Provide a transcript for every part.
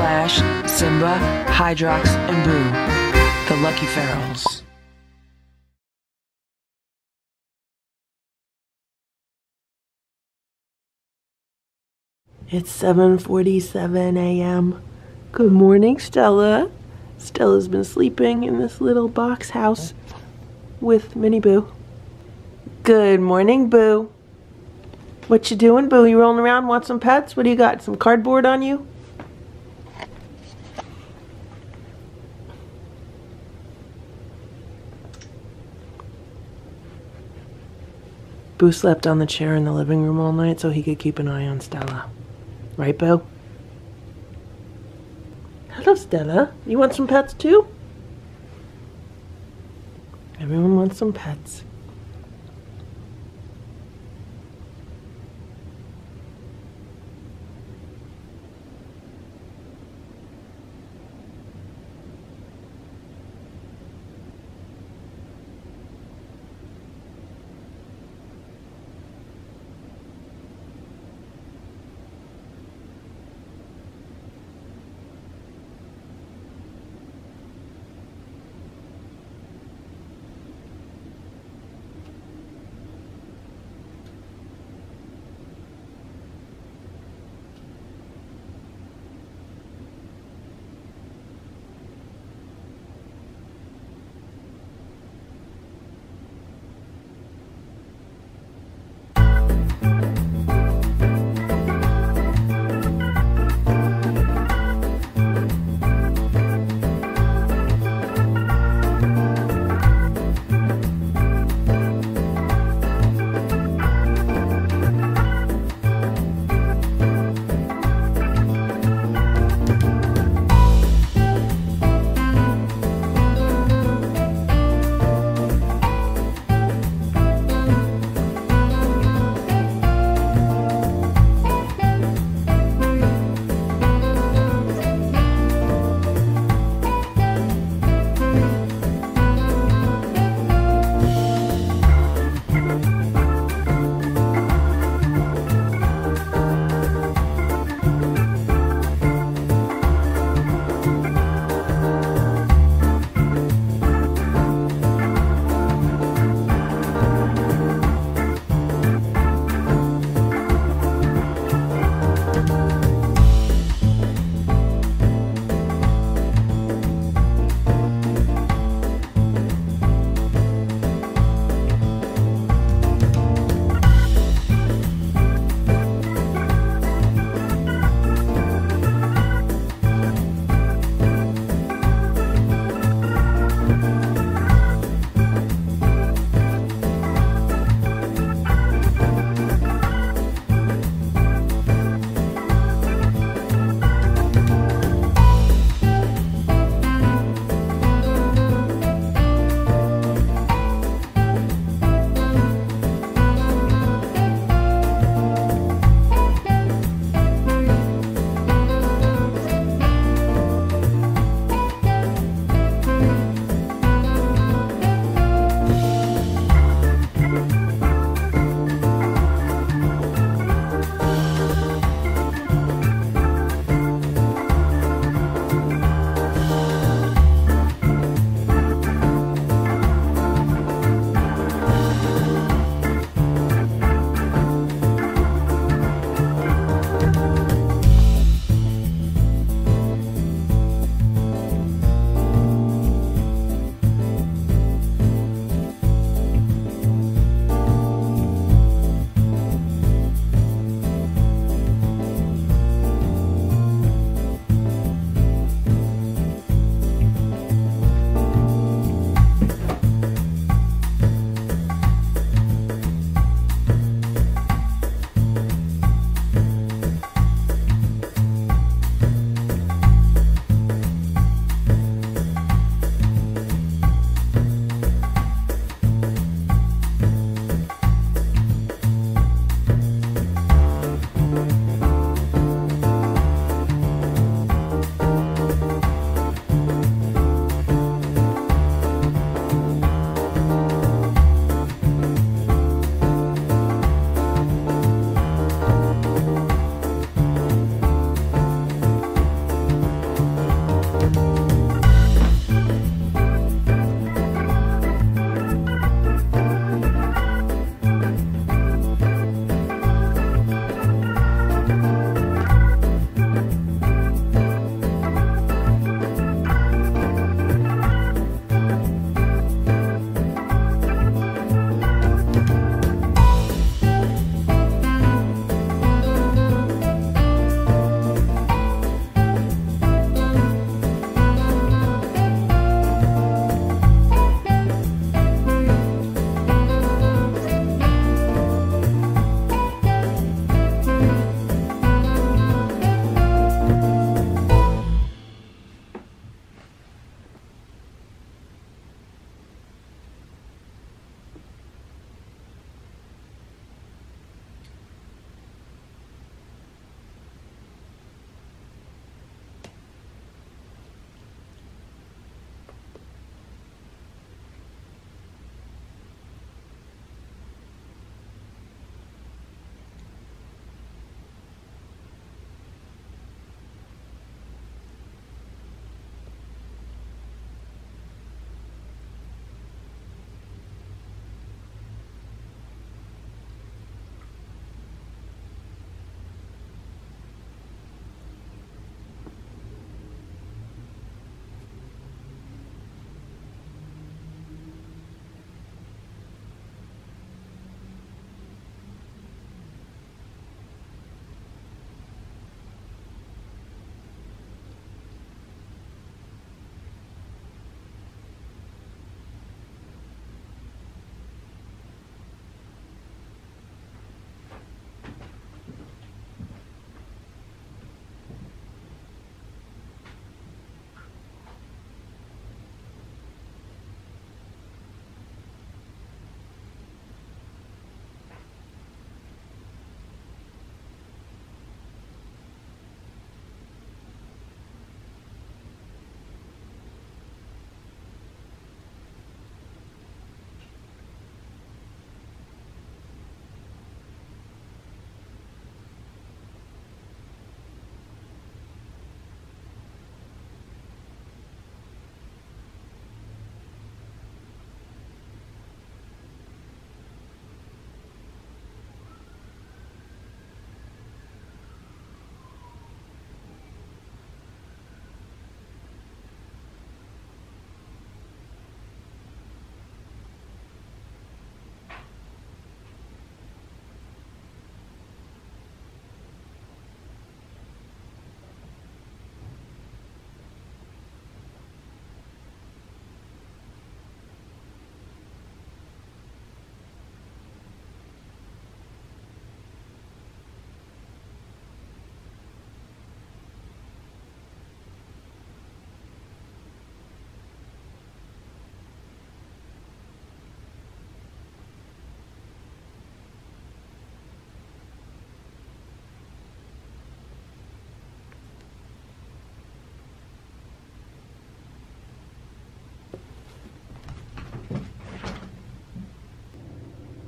Splash, Simba, Hydrox, and Boo, the Lucky Ferals. It's 7:47 a.m. Good morning, Stella. Stella's been sleeping in this little box house with Minnie Boo. Good morning, Boo. What you doing, Boo? You rolling around? Want some pets? What do you got? Some cardboard on you? Boo slept on the chair in the living room all night so he could keep an eye on Stella. Right, Boo? Hello, Stella. You want some pets too? Everyone wants some pets.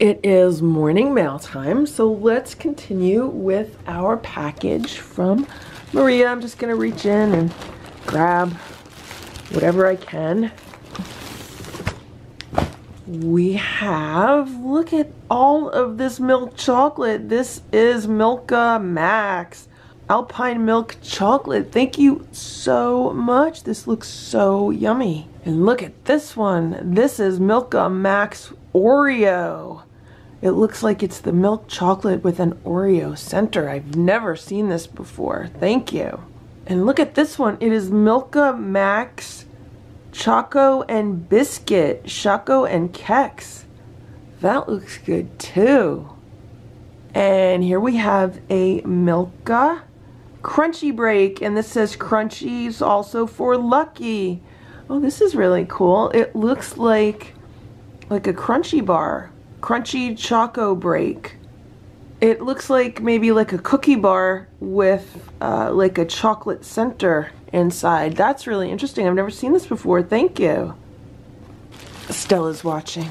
It is morning mail time, so let's continue with our package from Maria. I'm just gonna reach in and grab whatever I can. We have, look at all of this milk chocolate. This is Milka Max Alpine Milk Chocolate. Thank you so much. This looks so yummy. And look at this one. This is Milka Max Oreo. It looks like it's the milk chocolate with an Oreo center. I've never seen this before. Thank you. And look at this one. It is Milka Max Choco and Biscuit. Choco and Keks. That looks good too. And here we have a Milka Crunchy Break. And this says Crunchies also for Lucky. Oh, this is really cool. It looks like like a crunchy bar crunchy choco break. It looks like maybe like a cookie bar with uh, like a chocolate center inside. That's really interesting. I've never seen this before. Thank you. Stella's watching.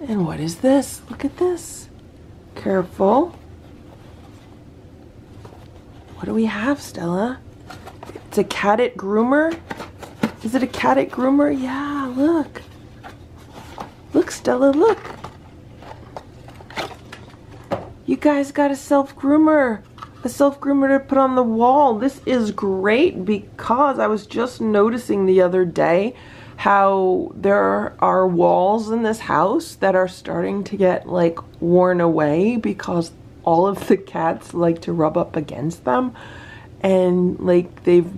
And what is this? Look at this. Careful. What do we have, Stella? It's a Catit groomer? Is it a Catit groomer? Yeah, look. Stella, look. You guys got a self-groomer. A self-groomer to put on the wall. This is great because I was just noticing the other day how there are walls in this house that are starting to get like worn away because all of the cats like to rub up against them and like they've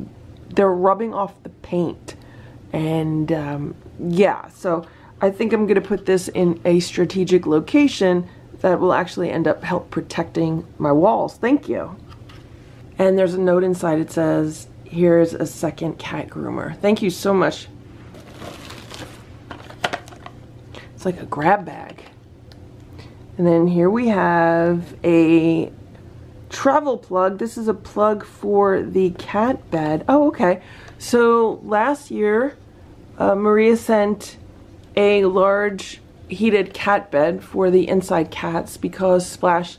they're rubbing off the paint and um, yeah so I think I'm to put this in a strategic location that will actually end up help protecting my walls. Thank you. And there's a note inside. It says, here's a second cat groomer. Thank you so much. It's like a grab bag. And then here we have a travel plug. This is a plug for the cat bed. Oh, okay. So last year, uh, Maria sent a large heated cat bed for the inside cats because Splash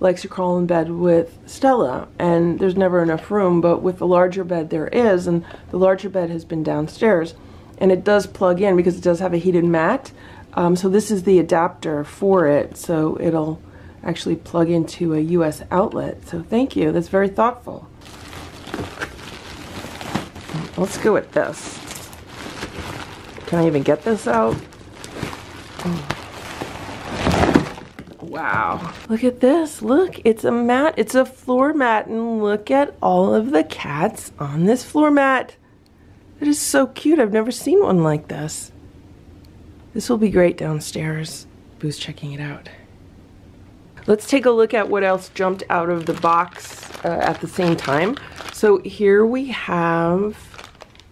likes to crawl in bed with Stella and there's never enough room but with the larger bed there is and the larger bed has been downstairs and it does plug in because it does have a heated mat um, so this is the adapter for it so it'll actually plug into a US outlet so thank you that's very thoughtful. Let's go with this can I even get this out? Wow. Look at this. Look, it's a mat. It's a floor mat. And look at all of the cats on this floor mat. It is so cute. I've never seen one like this. This will be great downstairs. Boo's checking it out. Let's take a look at what else jumped out of the box uh, at the same time. So here we have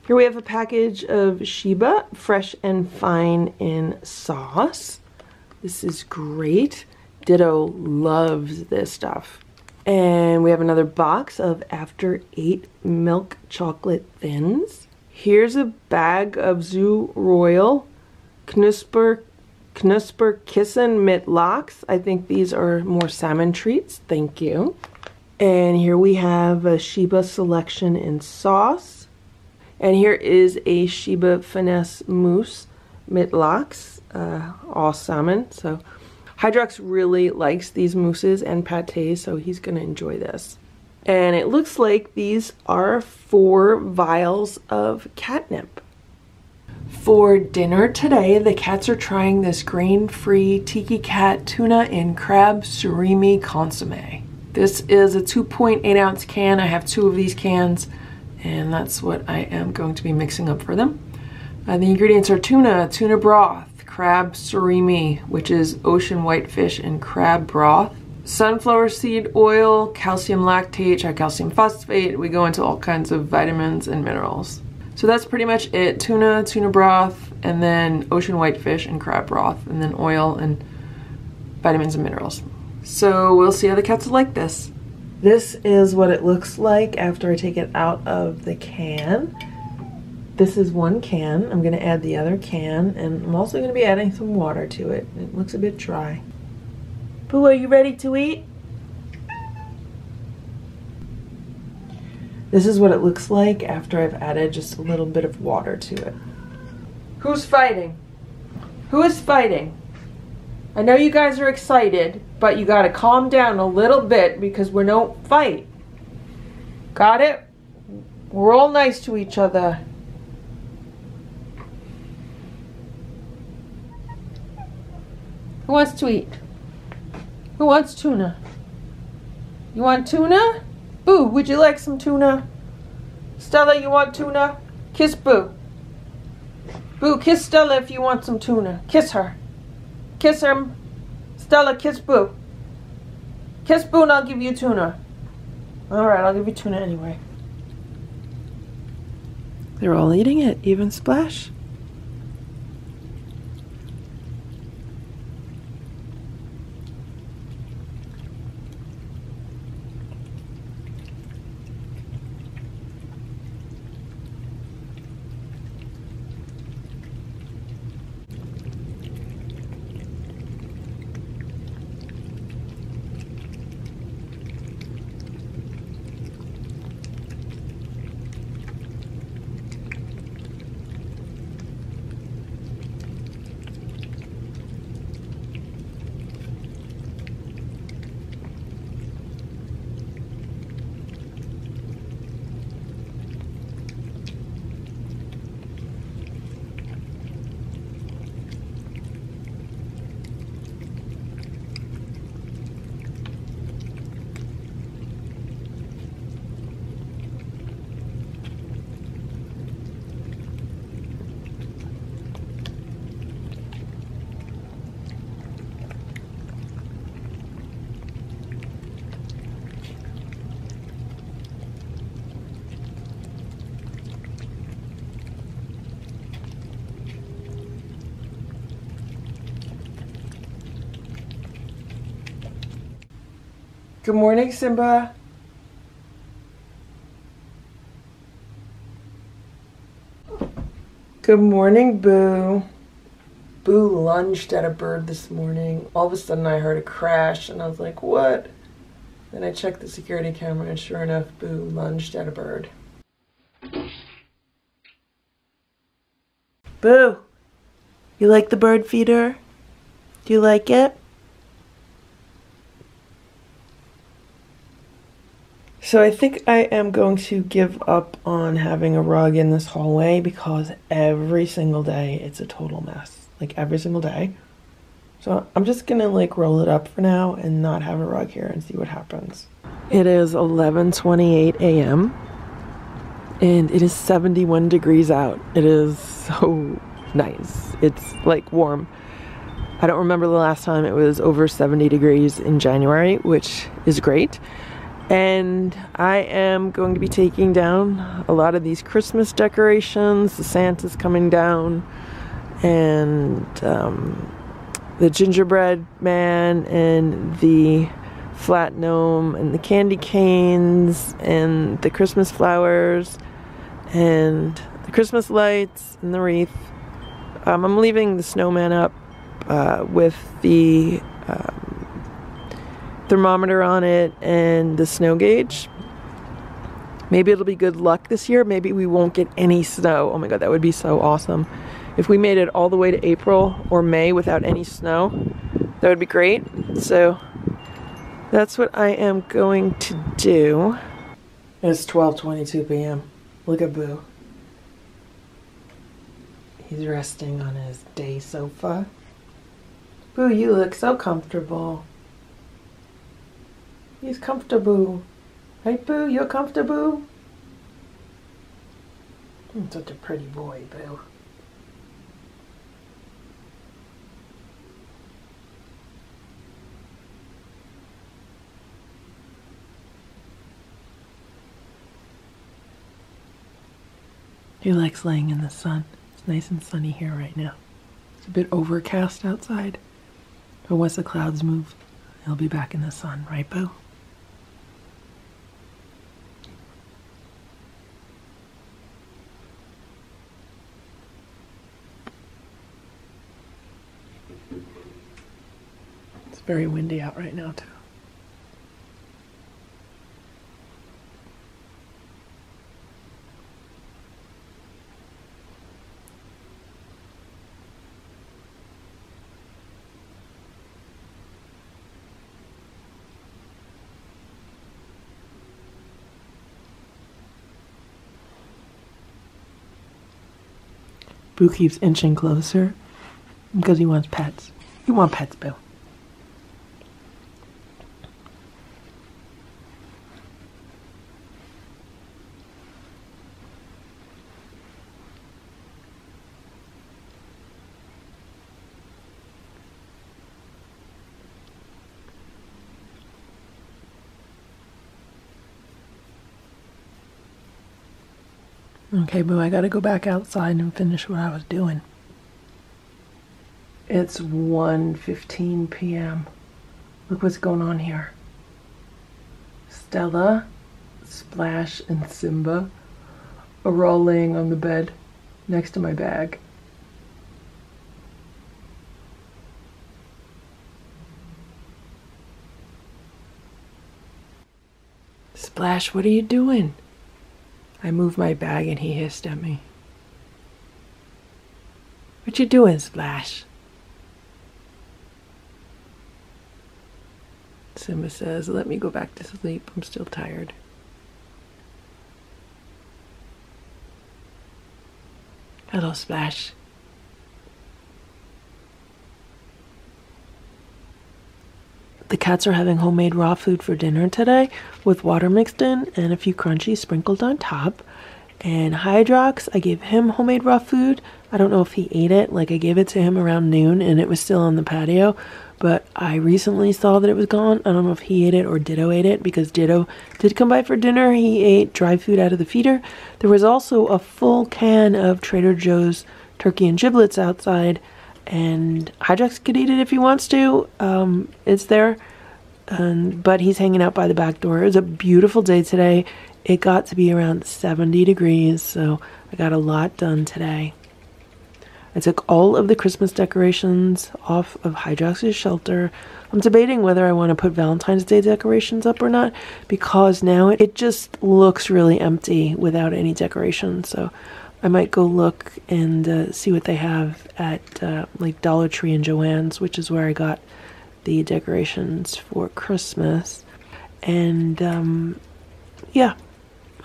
here we have a package of Sheba, fresh and fine in sauce. This is great. Ditto loves this stuff. And we have another box of After Eight Milk Chocolate Thins. Here's a bag of Zoo Royal Knusper, Knusper Kissen Mit Locks. I think these are more salmon treats. Thank you. And here we have a Sheba selection in sauce. And here is a Sheba Finesse Mousse Mitlocks, uh, all salmon. So Hydrox really likes these mousses and pates, so he's going to enjoy this. And it looks like these are four vials of catnip. For dinner today, the cats are trying this grain-free Tiki Cat tuna and crab surimi consomme. This is a 2.8 ounce can. I have two of these cans and that's what I am going to be mixing up for them. Uh, the ingredients are tuna, tuna broth, crab surimi, which is ocean whitefish and crab broth, sunflower seed oil, calcium lactate, tricalcium phosphate. We go into all kinds of vitamins and minerals. So that's pretty much it. Tuna, tuna broth, and then ocean whitefish and crab broth, and then oil and vitamins and minerals. So we'll see how the cats like this. This is what it looks like after I take it out of the can. this is one can. I'm going to add the other can, and I'm also going to be adding some water to it. It looks a bit dry. Boo, are you ready to eat? This is what it looks like after I've added just a little bit of water to it. Who's fighting? Who is fighting? I know you guys are excited, but you gotta calm down a little bit because we don't fight. Got it? We're all nice to each other. Who wants to eat? Who wants tuna? You want tuna? Boo, would you like some tuna? Stella, you want tuna? Kiss Boo. Boo, kiss Stella if you want some tuna. Kiss her. Kiss her. Stella, kiss Boo. Kiss Boo and I'll give you tuna. Alright, I'll give you tuna anyway. They're all eating it, even Splash. Good morning, Simba. Good morning, Boo. Boo lunged at a bird this morning. All of a sudden, I heard a crash, and I was like, what? Then I checked the security camera, and sure enough, Boo lunged at a bird. Boo, you like the bird feeder? Do you like it? So I think I am going to give up on having a rug in this hallway because every single day it's a total mess. Like every single day. So I'm just gonna like roll it up for now and not have a rug here and see what happens. It is 11:28 a.m. and it is 71 degrees out. It is so nice. It's like warm. I don't remember the last time it was over 70 degrees in January, which is great and I am going to be taking down a lot of these Christmas decorations. The Santa's coming down, and um, the gingerbread man, and the flat gnome, and the candy canes, and the Christmas flowers, and the Christmas lights, and the wreath. Um, I'm leaving the snowman up uh, with the um, thermometer on it and the snow gauge. Maybe it'll be good luck this year. Maybe we won't get any snow. Oh my god, that would be so awesome. If we made it all the way to April or May without any snow, that would be great. So that's what I am going to do. It's 12:22 p.m. Look at Boo. He's resting on his day sofa. Boo, you look so comfortable. He's comfortable. Right, Boo? You're comfortable? I'm such a pretty boy, Boo. He likes laying in the sun. It's nice and sunny here right now. It's a bit overcast outside, but once the clouds move, he'll be back in the sun, right, Boo? Very windy out right now, too. Boo keeps inching closer because he wants pets. You want pets, Boo. Okay, boo, I gotta go back outside and finish what I was doing. It's 1.15 p.m. Look what's going on here. Stella, Splash, and Simba are all laying on the bed next to my bag. Splash, what are you doing? I moved my bag and he hissed at me. What you doing, Splash? Simba says, let me go back to sleep. I'm still tired. Hello, Splash. The cats are having homemade raw food for dinner today with water mixed in and a few crunchies sprinkled on top. And Hydrox, I gave him homemade raw food. I don't know if he ate it. Like I gave it to him around noon and it was still on the patio. But I recently saw that it was gone. I don't know if he ate it or Ditto ate it because Ditto did come by for dinner. He ate dry food out of the feeder. There was also a full can of Trader Joe's turkey and giblets outside and Hydrox could eat it if he wants to. Um, it's there, and, but he's hanging out by the back door. It was a beautiful day today. It got to be around 70 degrees, so I got a lot done today. I took all of the Christmas decorations off of Hydrox's shelter. I'm debating whether I want to put Valentine's Day decorations up or not because now it just looks really empty without any decorations. So I might go look and uh, see what they have at uh, like Dollar Tree and Joann's, which is where I got the decorations for Christmas. And um, yeah,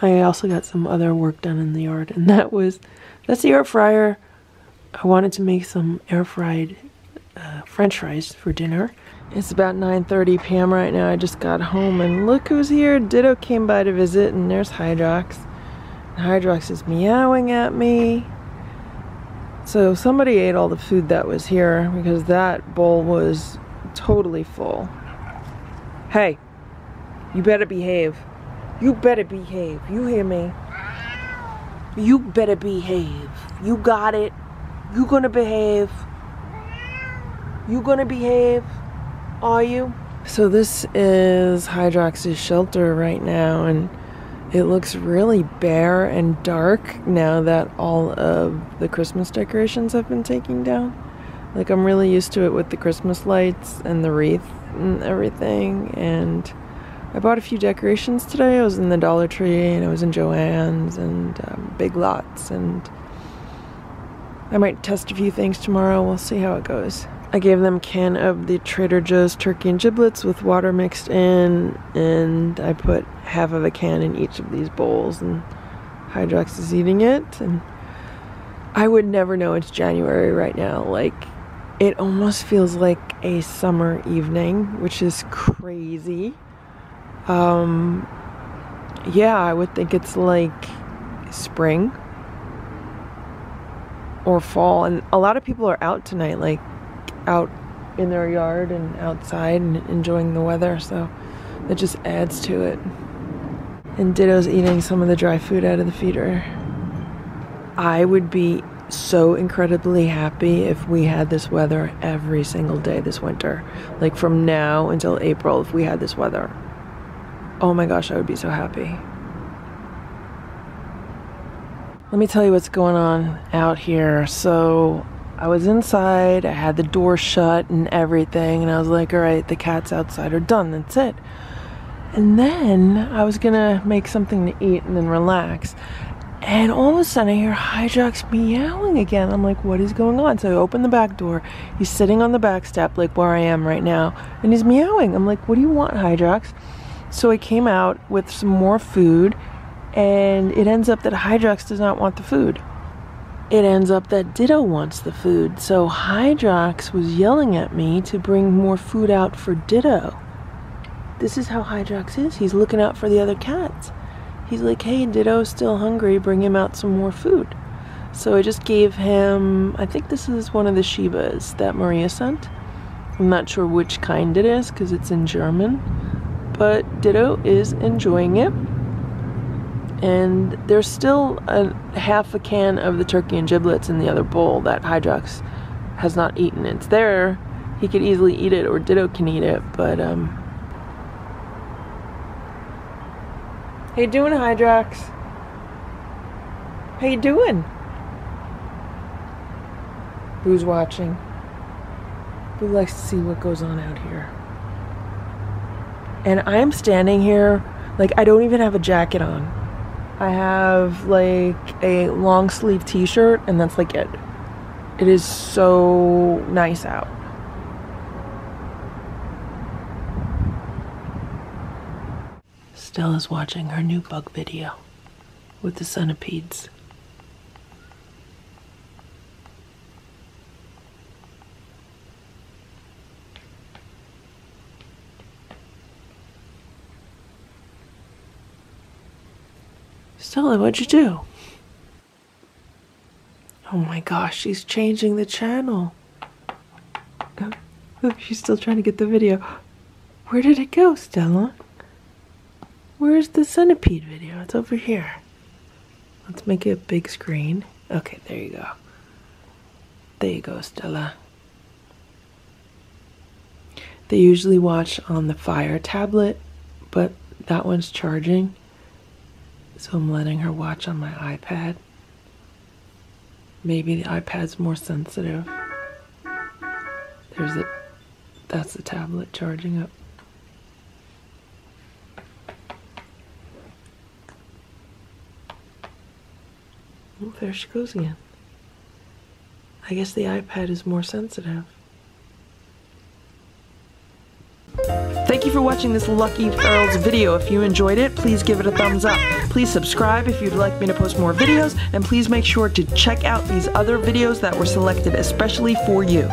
I also got some other work done in the yard, and that was that's the air fryer. I wanted to make some air fried uh, French fries for dinner. It's about 9:30 p.m. right now. I just got home, and look who's here! Ditto came by to visit, and there's Hydrox. Hydrox is meowing at me. So somebody ate all the food that was here because that bowl was totally full. Hey, you better behave. You better behave. You hear me? You better behave. You got it. You gonna behave. You gonna behave? Are you? So this is Hydrox's shelter right now and it looks really bare and dark now that all of the Christmas decorations have been taken down. Like, I'm really used to it with the Christmas lights and the wreath and everything. And I bought a few decorations today. I was in the Dollar Tree and I was in Joann's and um, Big Lots. And I might test a few things tomorrow. We'll see how it goes. I gave them a can of the Trader Joe's turkey and giblets with water mixed in, and I put half of a can in each of these bowls, and Hydrox is eating it, and I would never know it's January right now. Like, it almost feels like a summer evening, which is crazy. Um, yeah, I would think it's like spring or fall, and a lot of people are out tonight, like out in their yard and outside and enjoying the weather, so that just adds to it. And Ditto's eating some of the dry food out of the feeder. I would be so incredibly happy if we had this weather every single day this winter. Like from now until April, if we had this weather. Oh my gosh, I would be so happy. Let me tell you what's going on out here. So, I was inside, I had the door shut and everything, and I was like, all right, the cat's outside are done, that's it. And then I was gonna make something to eat and then relax. And all of a sudden I hear Hydrox meowing again. I'm like, what is going on? So I open the back door. He's sitting on the back step, like where I am right now, and he's meowing. I'm like, what do you want, Hydrox? So I came out with some more food, and it ends up that Hydrox does not want the food it ends up that Ditto wants the food. So Hydrox was yelling at me to bring more food out for Ditto. This is how Hydrox is. He's looking out for the other cats. He's like, hey, Ditto's still hungry. Bring him out some more food. So I just gave him, I think this is one of the Shebas that Maria sent. I'm not sure which kind it is because it's in German. But Ditto is enjoying it and there's still a half a can of the turkey and giblets in the other bowl that Hydrox has not eaten. It's there. He could easily eat it, or Ditto can eat it, but um. How you doing, Hydrox? How you doing? Who's watching? Who likes to see what goes on out here? And I'm standing here like I don't even have a jacket on. I have like a long sleeve t-shirt and that's like it. It is so nice out. Stella's watching her new bug video with the centipedes. Stella, what'd you do? Oh my gosh, she's changing the channel. she's still trying to get the video. Where did it go, Stella? Where's the centipede video? It's over here. Let's make it a big screen. Okay, there you go. There you go, Stella. They usually watch on the Fire tablet, but that one's charging. So I'm letting her watch on my iPad. Maybe the iPad's more sensitive. There's it. That's the tablet charging up. Oh, there she goes again. I guess the iPad is more sensitive. Thank you for watching this Lucky Ferals video. If you enjoyed it, please give it a thumbs up. Please subscribe if you'd like me to post more videos, and please make sure to check out these other videos that were selected especially for you.